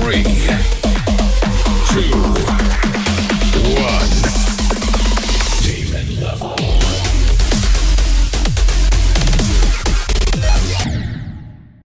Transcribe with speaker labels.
Speaker 1: free.